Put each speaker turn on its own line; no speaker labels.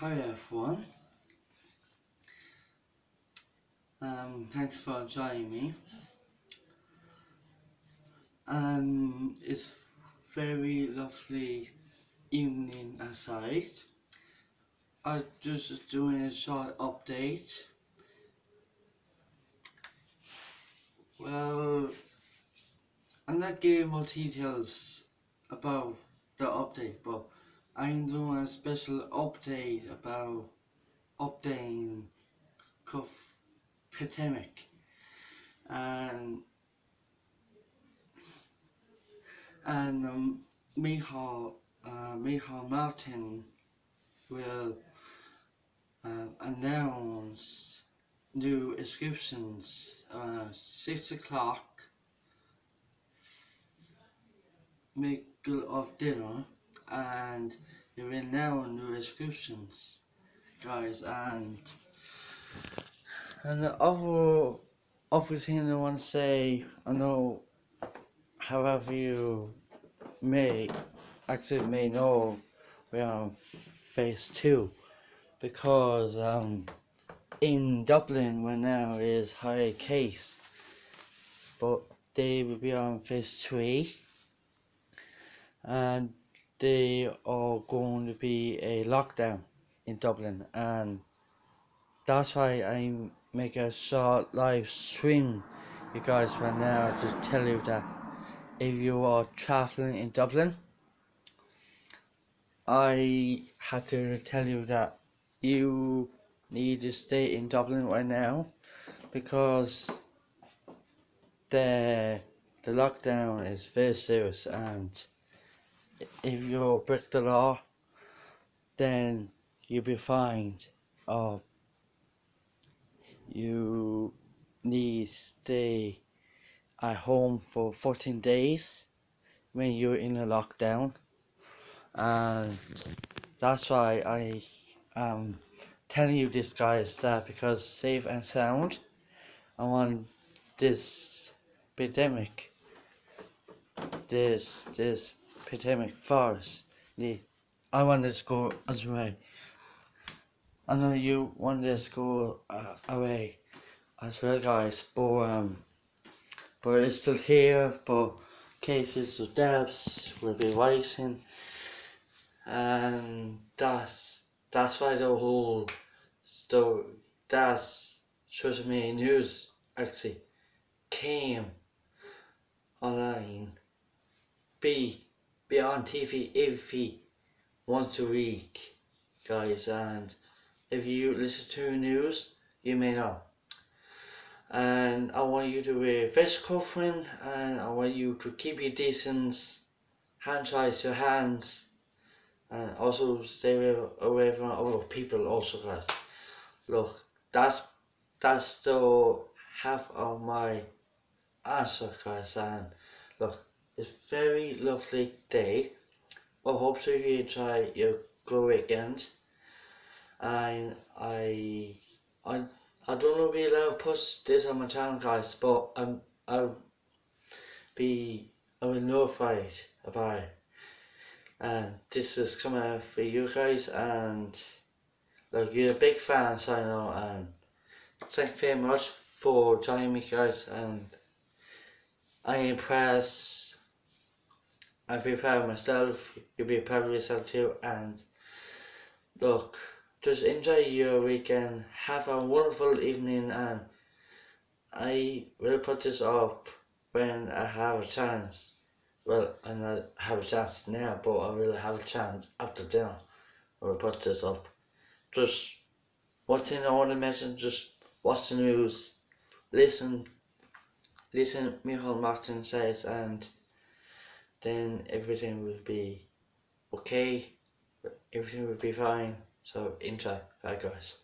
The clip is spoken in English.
Hi everyone. Um, thanks for joining me. Um, it's very lovely evening aside. I'm just doing a short update. Well, I'm not giving more details about the update, but I'm doing a special update about updating pandemic and and um, Micheál uh, Micheál Martin will uh, announce new inscriptions uh, six o'clock middle of dinner and you will now new inscriptions guys and and the other other thing I want to say I know however you may actually may know we're on phase two because um in Dublin where now is high case but they will be on phase three and they are going to be a lockdown in Dublin and that's why I make a short live stream you guys right now to tell you that if you are traveling in Dublin I had to tell you that you need to stay in Dublin right now because the the lockdown is very serious and if you break the law, then you'll be fined. Or you need stay at home for 14 days when you're in a lockdown. And that's why I am telling you this guys that because safe and sound I want this pandemic this this pandemic virus. I want to go well. I know you want to go uh, away as well, guys. But um, but it's still here. But cases of deaths will be rising, and that's that's why the whole story that's social media news actually came online. Be be on TV if every once a week, guys. And if you listen to news, you may know. And I want you to wear face covering, and I want you to keep your distance, hand dries your hands, and also stay away from other people. Also, guys, look, that's that's the half of my answer, guys. And look, it's very lovely day. I hope so you enjoy your go weekend. And I I I don't know if to post this on my channel guys, but I'm I'll be I will notified about it. And this is coming out for you guys and like you're a big fan so I know and thank you very much for joining me guys and I am impressed I'd be proud of myself, you'll be proud of yourself too, and look, just enjoy your weekend, have a wonderful evening, and I will put this up when I have a chance. Well, I not have a chance now, but I will have a chance after dinner. I will put this up. Just watching all the message, just watch the news, listen, listen Michael Martin says, and then everything will be okay, everything will be fine. So enjoy, bye guys.